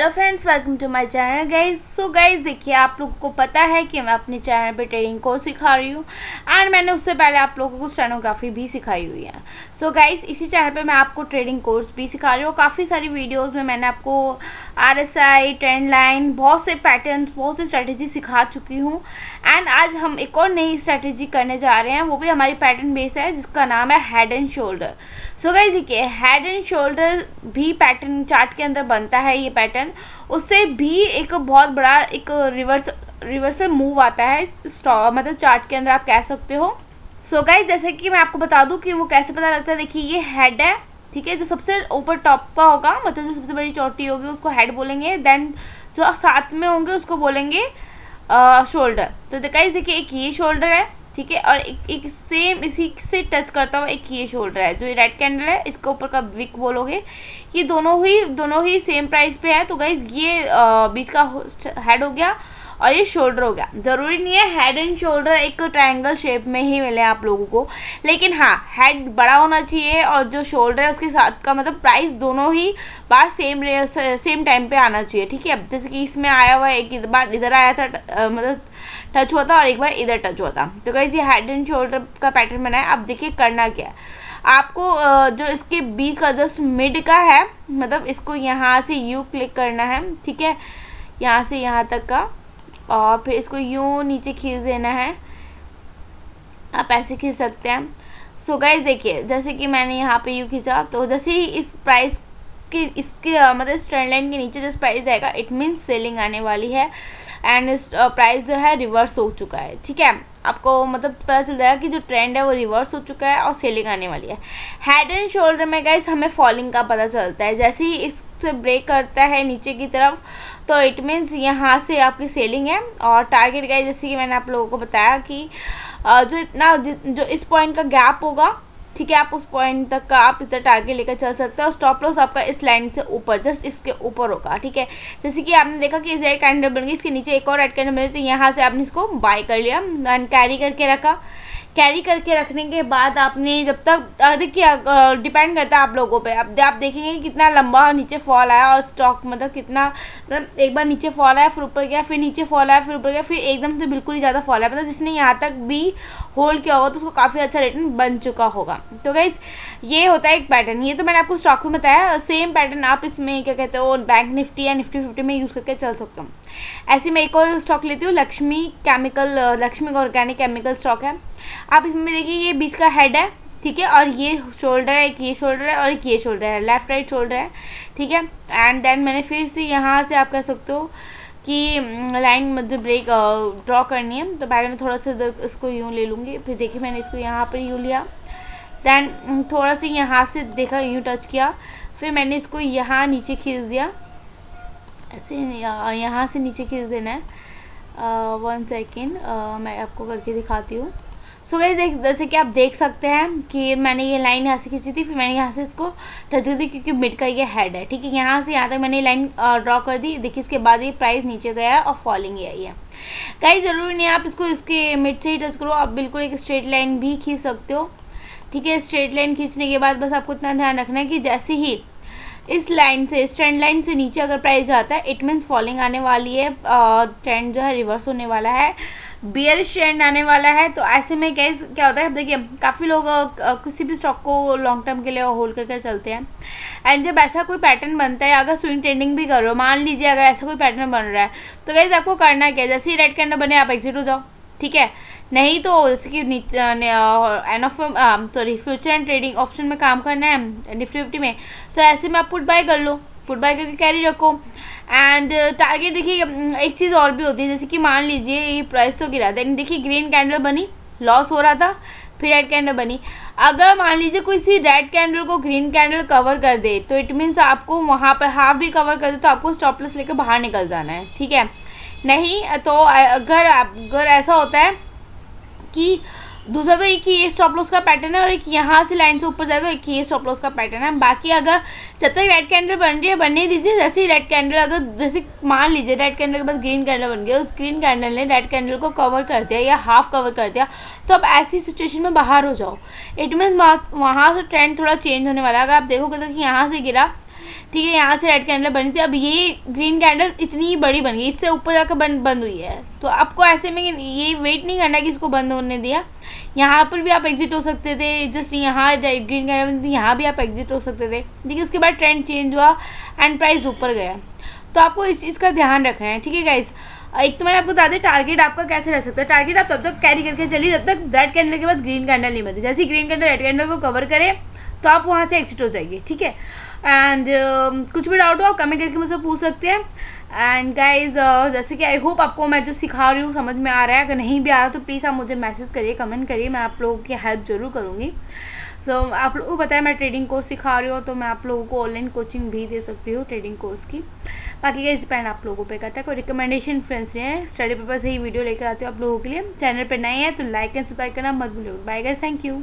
Hello friends welcome to my channel guys so guys देखिए, आप लोगों को पता है कि मैं अपने चैनल पे ट्रेडिंग कोर्स सिखा रही हूँ एंड मैंने उससे पहले आप लोगों को स्टेनोग्राफी भी सिखाई हुई है। सो so गाइज़ इसी चैनल पे मैं आपको ट्रेडिंग कोर्स भी सिखा रही हूँ काफ़ी सारी वीडियोस में मैंने आपको R S I trend line बहुत से पैटर्न बहुत से स्ट्रैटेजी सिखा चुकी हूँ। एंड आज हम एक और नई स्ट्रैटेजी करने जा रहे हैं, वो भी हमारी पैटर्न बेस है, जिसका नाम है head and shoulder so guys देखिए हेड एंड शोल्डर भी पैटर्न चार्ट के अंदर बनता है, ये पैटर्न उससे भी एक बहुत बड़ा एक रिवर्स रिवर्सल मूव आता है मतलब चार्ट के अंदर आप कह सकते हो। सो so गाइज़ जैसे कि मैं आपको बता दूँ कि वो कैसे पता लगता है, देखिए ये हेड है, ठीक है, जो सबसे ऊपर टॉप का होगा मतलब जो सबसे बड़ी चोटी होगी, उसको हेड बोलेंगे देन जो साथ में होंगे, उसको बोलेंगे शोल्डर तो गाइज़ देखिए, एक ये शोल्डर है ठीक है? और एक, एक सेम इसी से टच करता हुआ एक ये शोल्डर है जो ये रेड कैंडल है इसके ऊपर का विक बोलोगे ये दोनों ही दोनों ही सेम प्राइस पे है। तो गाइज़ ये बीच का हेड हो गया। और ये शोल्डर हो गया। ज़रूरी नहीं है हेड एंड शोल्डर एक ट्रायंगल शेप में ही मिले आप लोगों को। लेकिन हाँ हेड बड़ा होना चाहिए और जो शोल्डर है उसके साथ का मतलब प्राइस दोनों ही बार सेम सेम टाइम पे आना चाहिए, ठीक है? अब जैसे कि इसमें आया हुआ एक बार इधर आया था मतलब टच हुआ था और एक बार इधर टच हुआ था। तो कैसे ये हेड एंड शोल्डर का पैटर्न बनाया। अब देखिए करना क्या है। आपको जो इसके बीच का जस्ट मिड का है मतलब इसको यहाँ से यू क्लिक करना है, ठीक है? यहाँ से यहाँ तक का। और फिर इसको यूँ नीचे खींच देना है। आप ऐसे खींच सकते हैं। सो गाइज़ देखिए, जैसे कि मैंने यहाँ पे यू खींचा तो जैसे ही इस प्राइस के, इसके मतलब इस ट्रेंड लाइन के नीचे जैसे प्राइस आएगा इट मीन्स सेलिंग आने वाली है। एंड इस प्राइस जो है रिवर्स हो चुका है, ठीक है? आपको मतलब पता चल जाएगा कि जो ट्रेंड है, वो रिवर्स हो चुका है और सेलिंग आने वाली है। हेड एंड शोल्डर में गाइस हमें फॉलिंग का पता चलता है। जैसे ही इससे ब्रेक करता है नीचे की तरफ़ तो इट मीन्स यहाँ से आपकी सेलिंग है। और टारगेट गाइस जैसे कि मैंने आप लोगों को बताया कि जो इतना, जो इस पॉइंट का गैप होगा, ठीक है, आप उस पॉइंट तक का आप इतना टारगेट लेकर चल सकते हैं। और स्टॉप लॉस आपका इस लाइन से ऊपर जस्ट इसके ऊपर होगा, ठीक है। जैसे कि आपने देखा कि इस रेड कैंडल बन गई, इसके नीचे एक और रेड कैंडल बनी तो यहाँ से आपने इसको बाय कर लिया एंड कैरी करके रखा। कैरी करके रखने के बाद आपने जब तक देखिए डिपेंड करता है आप लोगों पे। अब आप देखेंगे कितना लंबा और नीचे फॉल आया और स्टॉक मतलब कितना मतलब एक बार नीचे फॉल आया, फिर ऊपर गया, फिर नीचे फॉल आया, फिर ऊपर गया, फिर एकदम से बिल्कुल ही ज़्यादा फॉल आया। मतलब जिसने यहाँ तक भी होल्ड किया होगा तो उसको काफ़ी अच्छा रिटर्न बन चुका होगा। तो गाइज़ ये होता है एक पैटर्न ये तो मैंने आपको स्टॉक में बताया सेम पैटर्न आप इसमें क्या कहते हो बैंक निफ्टी या निफ्टी फिफ्टी में यूज़ करके चल सकते हो। ऐसे मैं एक और स्टॉक लेती हूँ, Laxmi chemical Laxmi organic chemical stock है। आप इसमें देखिए, ये बीच का हेड है, ठीक है? और ये शोल्डर है, एक ये शोल्डर है और एक ये शोल्डर है लेफ़्ट राइट शोल्डर है, ठीक है? एंड देन मैंने फिर से यहाँ से आप कह सकते हो कि लाइन मतलब ब्रेक ड्रॉ करनी है तो पहले मैं थोड़ा सा इसको यूँ ले लूँगी, फिर देखिए मैंने इसको यहाँ पर यूँ लिया। देन थोड़ा सा यहाँ से देखा, यूँ टच किया, फिर मैंने इसको यहाँ नीचे खींच दिया। ऐसे यहाँ से नीचे खींच देना है। वन सेकेंड मैं आपको करके दिखाती हूँ। सो so गई जैसे कि आप देख सकते हैं कि मैंने ये लाइन यहाँ से खींची थी, फिर मैंने यहाँ से इसको टच कर दी क्योंकि मिड का ये हेड है, ठीक है? यहाँ से, यहाँ तक मैंने लाइन ड्रॉ कर दी। देखिए, इसके बाद ये प्राइस नीचे गया है और फॉलिंग ही आई है कहीं ज़रूरी नहीं आप इसको इसके मिड से ही टच करो, आप बिल्कुल एक स्ट्रेट लाइन भी खींच सकते हो, ठीक है? स्ट्रेट लाइन खींचने के बाद बस आपको इतना ध्यान रखना है कि जैसे ही इस लाइन से, इस ट्रेंड लाइन से नीचे अगर प्राइस जाता है इट मीन्स फॉलिंग आने वाली है ट्रेंड जो है रिवर्स होने वाला है। बियर ट्रेंड आने वाला है तो ऐसे में क्या क्या होता है देखिए, काफ़ी लोग किसी भी स्टॉक को लॉन्ग टर्म के लिए होल्ड करके चलते हैं। एंड जब ऐसा कोई पैटर्न बनता है, अगर स्विंग ट्रेंडिंग भी करो, मान लीजिए अगर ऐसा कोई पैटर्न बन रहा है तो गैस आपको करना क्या जैसे ही रेड कैंडल बने, आप एग्जिट हो जाओ, ठीक है? नहीं तो जैसे कि N of sorry future and trading option में काम करना है निफ्टी फिफ्टी में तो ऐसे में आप पुट बाय कर लो पुट बाय करके कैरी रखो। एंड टारगेट देखिए एक चीज़ और भी होती है, जैसे कि मान लीजिए ये प्राइस तो गिरा था, देखिए ग्रीन कैंडल बनी लॉस हो रहा था, फिर रेड कैंडल बनी। अगर मान लीजिए कोई सी रेड कैंडल को ग्रीन कैंडल कवर कर दे तो इट मीन्स आपको वहाँ पर हाफ़ भी कवर कर दे तो आपको स्टॉपलेस लेकर बाहर निकल जाना है, ठीक है? नहीं तो अगर अगर ऐसा होता है कि दूसरा तो एक ये स्टॉप लॉस का पैटर्न है और एक यहाँ से लाइन से ऊपर जाए तो एक ये स्टॉप लॉस का पैटर्न है। बाकी अगर जब तक रेड कैंडल बन रही है बनने दीजिए। जैसे ही रेड कैंडल अगर, जैसे मान लीजिए रेड कैंडल के बाद ग्रीन कैंडल बन गया, उस ग्रीन कैंडल ने रेड कैंडल को कवर कर दिया या हाफ़ कवर कर दिया तो अब ऐसी सिचुएशन में बाहर हो जाओ। इट मीन वहाँ से ट्रेंड थोड़ा चेंज होने वाला अगर आप देखोगे तो यहाँ से गिरा ठीक है, यहाँ से रेड कैंडल बनी थी। अब ये ग्रीन कैंडल इतनी बड़ी बन गई, इससे ऊपर जाकर बंद बंद हुई है। तो आपको ऐसे में ये वेट नहीं करना कि इसको बंद होने दिया। यहाँ पर भी आप एग्जिट हो सकते थे जस्ट यहाँ ग्रीन कैंडल बनी थी, यहाँ भी आप एग्जिट हो सकते थे। देखिए, उसके बाद ट्रेंड चेंज हुआ एंड प्राइस ऊपर गया। तो आपको इस चीज़ का ध्यान रखना है, ठीक है गाइस एक तो मैंने आपको बता दें टारगेट आपका कैसे रह सकता है। टारगेट आप तब तक कैरी करके चलिए, जब तक रेड कैंडल के बाद ग्रीन कैंडल नहीं बनती जैसे ग्रीन कैंडल रेड कैंडल को कवर करे तो आप वहाँ से एक्सिट हो जाइए ठीक है? एंड uh, कुछ भी डाउट हो आप कमेंट करके मुझसे पूछ सकते हैं। एंड गाइज़ uh, जैसे कि आई होप आपको मैं जो सिखा रही हूँ समझ में आ रहा है। अगर नहीं भी आ रहा तो प्लीज़ आप मुझे मैसेज करिए कमेंट करिए। मैं आप लोगों की हेल्प ज़रूर करूँगी। तो so, आप लोगों को पता है मैं ट्रेडिंग कोर्स सिखा रही हूँ तो मैं आप लोगों को ऑनलाइन कोचिंग भी दे सकती हूँ ट्रेडिंग कोर्स की। बाकी का डिपेंड आप लोगों पे करता है। कोई रिकमेंडेशन फ्रेंड्स नहीं है। स्टडी पेपर से ही वीडियो लेकर आती हूँ आप लोगों के लिए। चैनल पर नए हैं तो लाइक एंड सब्सक्राइब करना मत भूलिए बाय गाइस थैंक यू